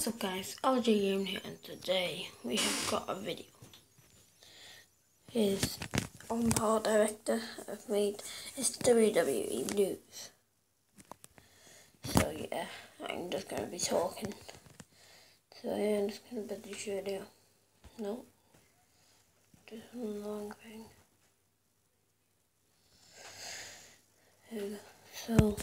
What's up guys, LJ Game here and today we have got a video. His on par director have made his WWE news. So yeah, I'm just gonna be talking. So yeah, I'm just gonna put this video. No. Just one long thing. So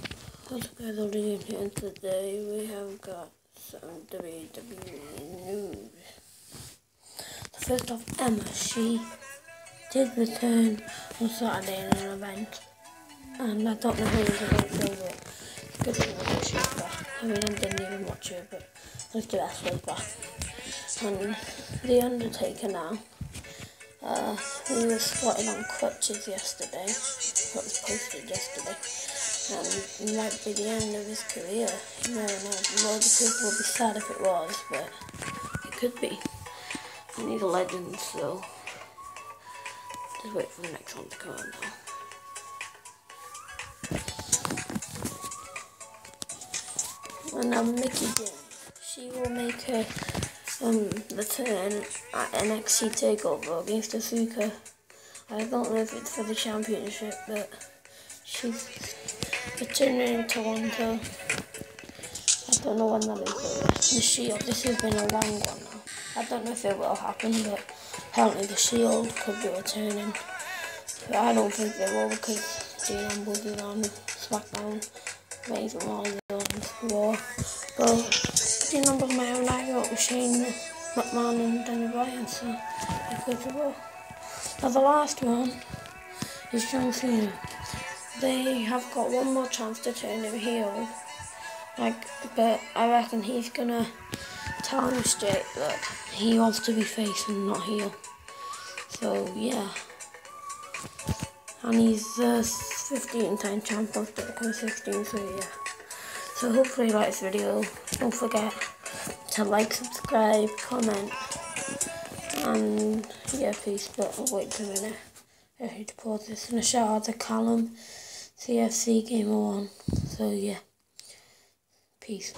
what's up guys, LJ Game here and today we have got some WWE news. The First off, Emma, she did return on Saturday in an event. And I don't know who was to but good to that she's back. I mean, I didn't even watch her, but let's do wrestler's back. And The Undertaker now. Uh, he was squatting on crutches yesterday. That was posted yesterday and it might be the end of his career. You never know. Most people would be sad if it was, but it could be. And he's a legend, so just wait for the next one to come out now. And now Mickie James, she will make her um, return at NXT TakeOver against Asuka. I don't know if it's for the championship, but she's returning to Toronto. I don't know when that is. The Shield. This has been a long one now. I don't know if it will happen, but apparently the Shield could be returning. But I don't think they will because Dean Ambrose is on SmackDown, Razor Ramon on Raw. But Dean Ambrose might have night out with Shane McMahon and Danny Bryan, so it could be well. Now the last one is John Cena they have got one more chance to turn him heel. Like, but I reckon he's gonna tell straight that he wants to be face and not heel. So yeah, and he's the 15 time champ of the 16. So yeah. So hopefully you like this video. Don't forget to like, subscribe, comment, and yeah, peace. But I'll wait a minute. I need to pause this and a out to Callum. CFC Game on. So yeah, peace.